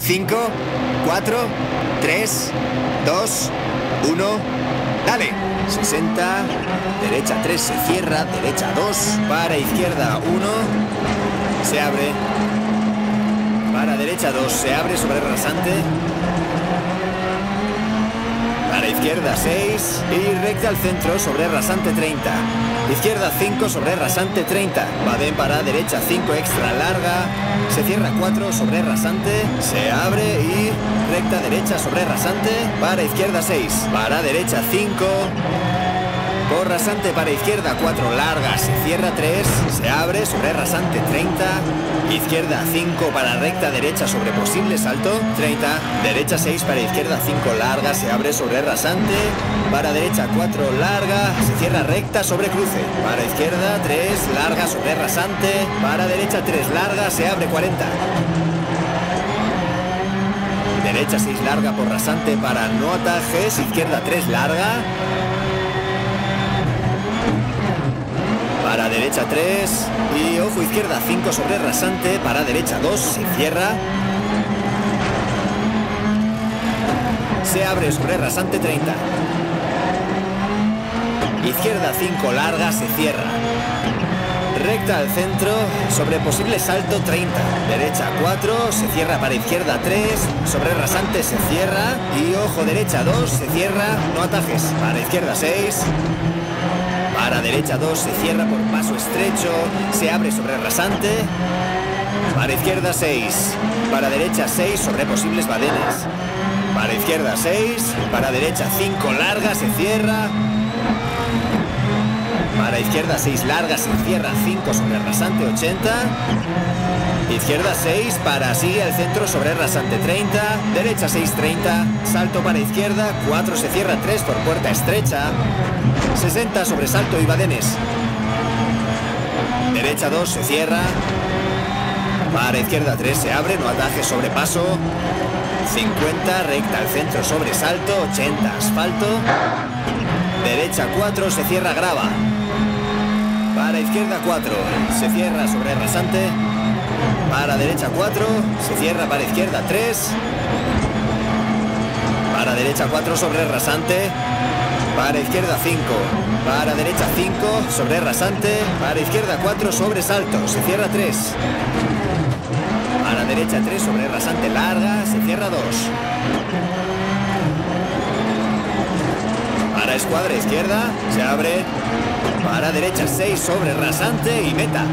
5, 4, 3, 2, 1. Dale. 60. Derecha 3 se cierra. Derecha 2. Para izquierda 1. Se abre. Para derecha 2 se abre sobre rasante. Para izquierda 6 y recta al centro sobre rasante 30. Izquierda 5 sobre rasante 30. Baden para derecha 5 extra larga. Se cierra 4 sobre rasante. Se abre y recta derecha sobre rasante. Para izquierda 6. Para derecha 5. Por rasante para izquierda 4 larga, se cierra 3, se abre sobre rasante 30, izquierda 5 para recta derecha sobre posible salto, 30, derecha 6 para izquierda 5 larga, se abre sobre rasante, para derecha 4 larga, se cierra recta sobre cruce, para izquierda 3 larga sobre rasante, para derecha 3 larga, se abre 40. Derecha 6 larga por rasante para no atajes, izquierda 3 larga, Para derecha 3 y ojo izquierda 5 sobre rasante. Para derecha 2 se cierra. Se abre sobre rasante 30. Izquierda 5 larga se cierra. Recta al centro sobre posible salto 30. Derecha 4 se cierra para izquierda 3. Sobre rasante se cierra. Y ojo derecha 2 se cierra. No atajes. Para izquierda 6. Para derecha 2 se cierra por paso estrecho, se abre sobre rasante. Para izquierda 6, para derecha 6 sobre posibles badenes. Para izquierda 6, para derecha 5 larga, se cierra. Para izquierda 6 larga, se cierra 5 sobre rasante 80. Izquierda 6 para sigue al centro sobre rasante 30. Derecha 6 30. Salto para izquierda. 4 se cierra 3 por puerta estrecha. 60 sobre salto y badenes. Derecha 2 se cierra. Para izquierda 3 se abre. No ataje sobre paso. 50 recta al centro sobre salto. 80 asfalto. Derecha 4 se cierra grava. Para izquierda 4 se cierra sobre rasante. Para derecha 4, se cierra para izquierda 3. Para derecha 4 sobre rasante. Para izquierda 5. Para derecha 5 sobre rasante. Para izquierda 4 sobre salto. Se cierra 3. Para derecha 3 sobre rasante larga. Se cierra 2. Para escuadra izquierda. Se abre. Para derecha 6 sobre rasante y meta.